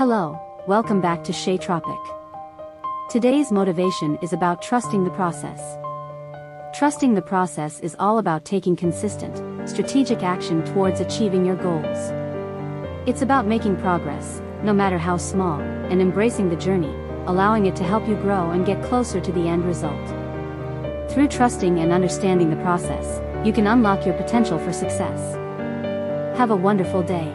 Hello, welcome back to ChezTropic. Today's motivation is about trusting the process. Trusting the process is all about taking consistent, strategic action towards achieving your goals. It's about making progress, no matter how small, and embracing the journey, allowing it to help you grow and get closer to the end result. Through trusting and understanding the process, you can unlock your potential for success. Have a wonderful day.